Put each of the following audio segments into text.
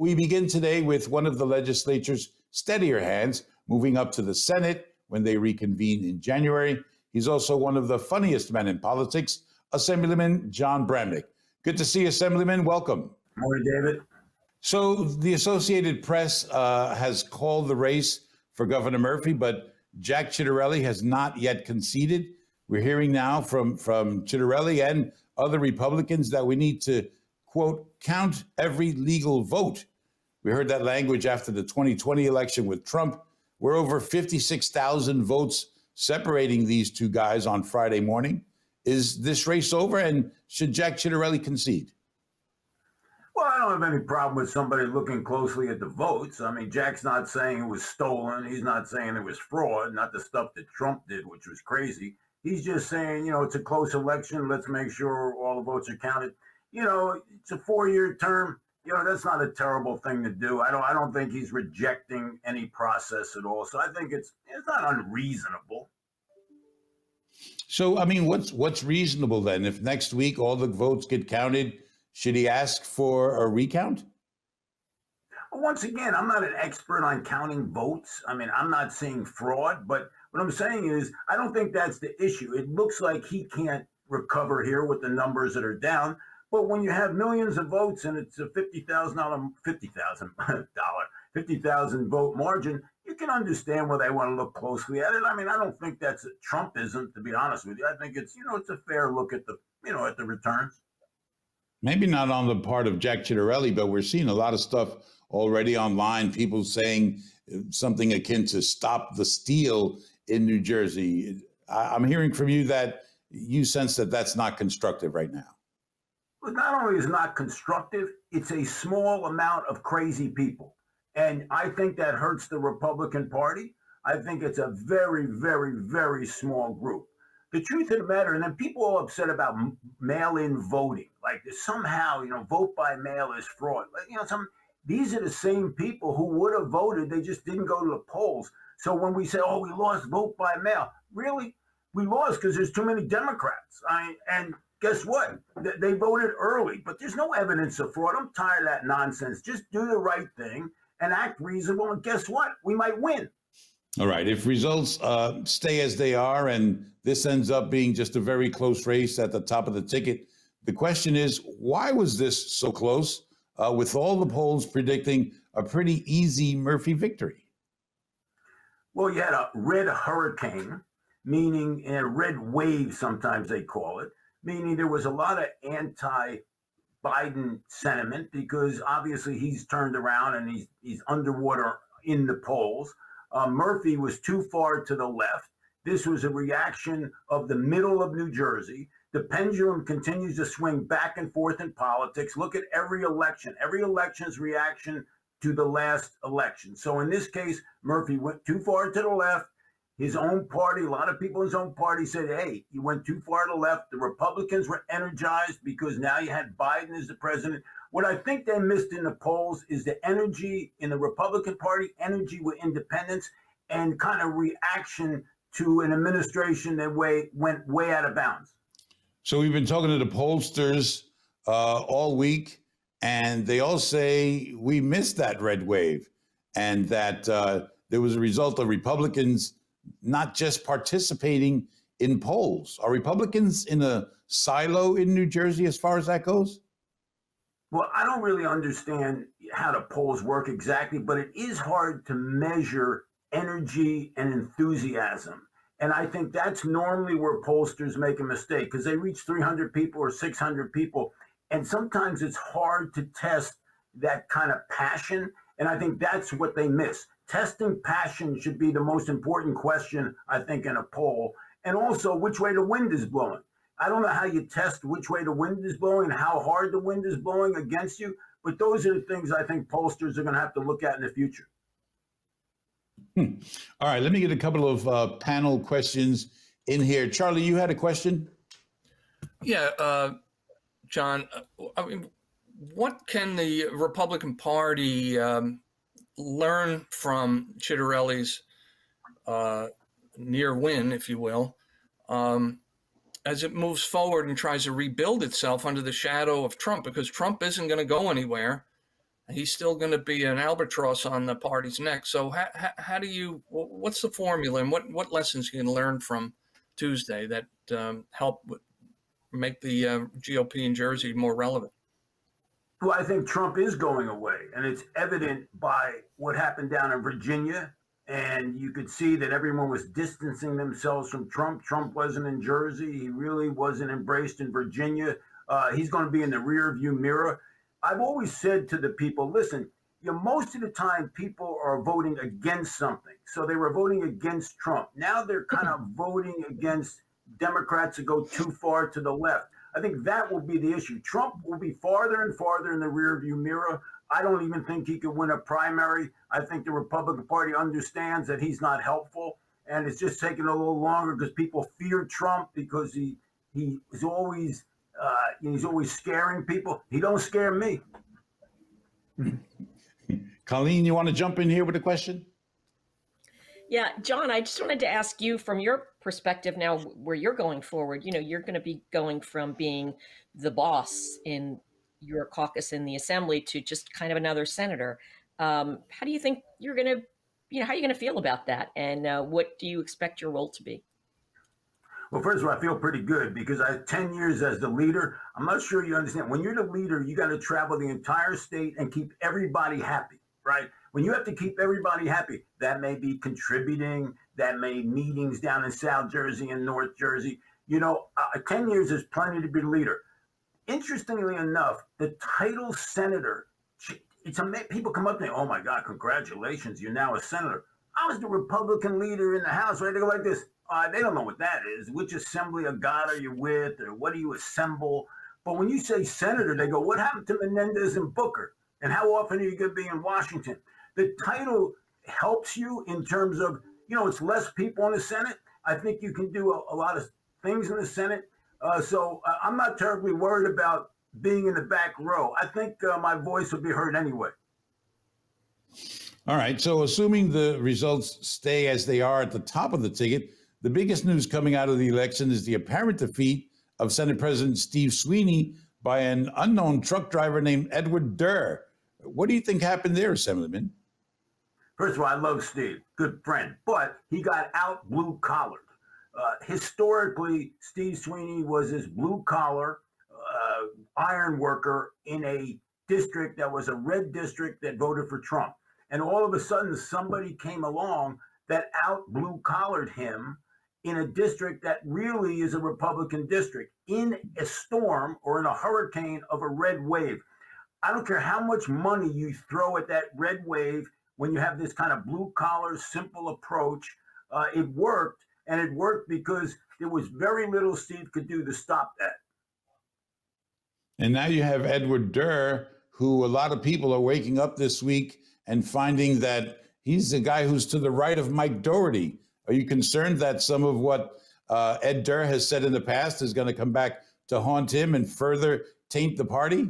We begin today with one of the legislature's steadier hands moving up to the Senate when they reconvene in January. He's also one of the funniest men in politics, Assemblyman Jon Bramnick. Good to see you, Assemblyman. Welcome. Morning, David. So, the Associated Press uh, has called the race for Governor Murphy, but Jack Ciattarelli has not yet conceded. We're hearing now from, from Ciattarelli and other Republicans that we need to, quote, count every legal vote. We heard that language after the 2020 election with Trump. We're over 56,000 votes separating these two guys on Friday morning. Is this race over and should Jack Ciattarelli concede? Well, I don't have any problem with somebody looking closely at the votes. I mean, Jack's not saying it was stolen. He's not saying it was fraud, not the stuff that Trump did, which was crazy. He's just saying, you know, it's a close election. Let's make sure all the votes are counted. You know, it's a four-year term. You know, that's not a terrible thing to do. I don't. I don't think he's rejecting any process at all. So I think it's it's not unreasonable. So, I mean, what's what's reasonable then? If next week all the votes get counted, should he ask for a recount? Once again, I'm not an expert on counting votes. I mean, I'm not saying fraud, but what I'm saying is I don't think that's the issue. It looks like he can't recover here with the numbers that are down. But when you have millions of votes and it's a fifty thousand dollar, fifty thousand dollar, fifty thousand vote margin, you can understand why they want to look closely at it. I mean, I don't think that's Trumpism, to be honest with you. I think it's you know it's a fair look at the you know at the returns. Maybe not on the part of Jack Ciattarelli, but we're seeing a lot of stuff already online. People saying something akin to "Stop the Steal" in New Jersey. I'm hearing from you that you sense that that's not constructive right now. But not only is not constructive, it's a small amount of crazy people. And I think that hurts the Republican Party. I think it's a very, very, very small group. The truth of the matter, and then people are upset about mail in voting, like somehow, you know, vote by mail is fraud. Like, you know, some these are the same people who would have voted, they just didn't go to the polls. So when we say, oh, we lost vote by mail, really? We lost because there's too many Democrats. I, and guess what? They voted early, but there's no evidence of fraud. I'm tired of that nonsense. Just do the right thing and act reasonable. And guess what? We might win. All right. If results uh, stay as they are and this ends up being just a very close race at the top of the ticket, the question is why was this so close uh, with all the polls predicting a pretty easy Murphy victory? Well, you had a red hurricane, meaning a red wave, sometimes they call it, meaning there was a lot of anti Biden sentiment because obviously he's turned around and he's, he's underwater in the polls. Uh, Murphy was too far to the left. This was a reaction of the middle of New Jersey. The pendulum continues to swing back and forth in politics. Look at every election. Every election's reaction to the last election. So in this case, Murphy went too far to the left. His own party, a lot of people in his own party said, hey, you went too far to the left. The Republicans were energized because now you had Biden as the president. What I think they missed in the polls is the energy in the Republican Party, energy with independents, and kind of reaction to an administration that way went way out of bounds. So we've been talking to the pollsters uh, all week, and they all say we missed that red wave, and that uh, there was a result of Republicans not just participating in polls. Are Republicans in a silo in New Jersey as far as that goes? Well, I don't really understand how the polls work exactly, but it is hard to measure energy and enthusiasm. And I think that's normally where pollsters make a mistake because they reach 300 people or 600 people. And sometimes it's hard to test that kind of passion. And I think that's what they miss. Testing passion should be the most important question, I think, in a poll. And also, which way the wind is blowing. I don't know how you test which way the wind is blowing and how hard the wind is blowing against you, but those are the things I think pollsters are going to have to look at in the future. Hmm. All right, let me get a couple of uh, panel questions in here. Charlie, you had a question? Yeah, uh, Jon. Uh, I mean, what can the Republican Party um, learn from Ciattarelli's uh, near win, if you will, um, as it moves forward and tries to rebuild itself under the shadow of Trump, because Trump isn't going to go anywhere. he's still going to be an albatross on the party's neck. So how, how, how, do you? What's the formula, and what what lessons can you can learn from Tuesday that um, help make the uh, GOP in Jersey more relevant? Well, I think Trump is going away, and it's evident by what happened down in Virginia. And you could see that everyone was distancing themselves from Trump. Trump wasn't in Jersey. He really wasn't embraced in Virginia. Uh, he's going to be in the rear view mirror. I've always said to the people, listen, you know, most of the time people are voting against something. So they were voting against Trump. Now they're kind of voting against Democrats that go too far to the left. I think that will be the issue. Trump will be farther and farther in the rearview mirror. I don't even think he could win a primary. I think the Republican Party understands that he's not helpful, and it's just taking a little longer because people fear Trump because he he is always uh, he's always scaring people. He don't scare me. Colleen, you want to jump in here with a question? Yeah, Jon, I just wanted to ask you from your perspective now where you're going forward. You know, you're going to be going from being the boss in your caucus in the assembly to just kind of another senator. Um, how do you think you're going to, you know, how are you going to feel about that? And uh, what do you expect your role to be? Well, first of all, I feel pretty good because I have 10 years as the leader. I'm not sure you understand. When you're the leader, you got to travel the entire state and keep everybody happy, right? When you have to keep everybody happy, that may be contributing, that may meetings down in South Jersey and North Jersey. You know, uh, 10 years is plenty to be leader. Interestingly enough, the title senator, it's a, people come up to me, oh my God, congratulations, you're now a senator. I was the Republican leader in the House, right? They go like this. Uh, they don't know what that is. Which assembly of God are you with, or what do you assemble? But when you say senator, they go, what happened to Menendez and Booker? And how often are you going to be in Washington? The title helps you in terms of, you know, it's less people in the Senate. I think you can do a, a lot of things in the Senate. Uh, so uh, I'm not terribly worried about being in the back row. I think uh, my voice will be heard anyway. All right. So, assuming the results stay as they are at the top of the ticket, the biggest news coming out of the election is the apparent defeat of Senate President Steve Sweeney by an unknown truck driver named Edward Durr. What do you think happened there, Assemblyman? First of all, I love Steve, good friend, but he got out blue collared. Uh, historically, Steve Sweeney was this blue collar uh, iron worker in a district that was a red district that voted for Trump. And all of a sudden, somebody came along that out blue collared him in a district that really is a Republican district in a storm or in a hurricane of a red wave. I don't care how much money you throw at that red wave when you have this kind of blue collar, simple approach. Uh, it worked, and it worked because there was very little Steve could do to stop that. And now you have Edward Durr, who a lot of people are waking up this week and finding that he's the guy who's to the right of Mike Doherty. Are you concerned that some of what uh, Ed Durr has said in the past is going to come back to haunt him and further taint the party?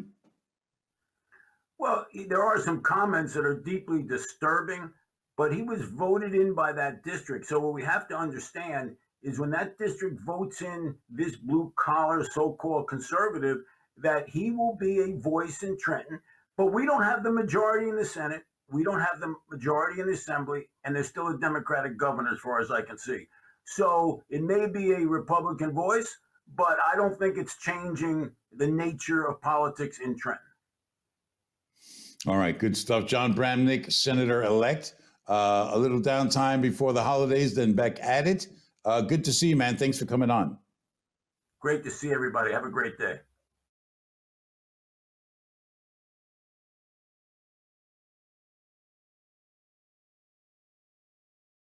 Well, there are some comments that are deeply disturbing, but he was voted in by that district. So what we have to understand is when that district votes in this blue collar so-called conservative, that he will be a voice in Trenton. But we don't have the majority in the Senate. We don't have the majority in the Assembly, and there's still a Democratic governor, as far as I can see. So it may be a Republican voice, but I don't think it's changing the nature of politics in Trenton. All right, good stuff. Jon Bramnick, Senator elect. Uh, a little downtime before the holidays, then back at it. Uh, good to see you, man. Thanks for coming on. Great to see everybody. Have a great day.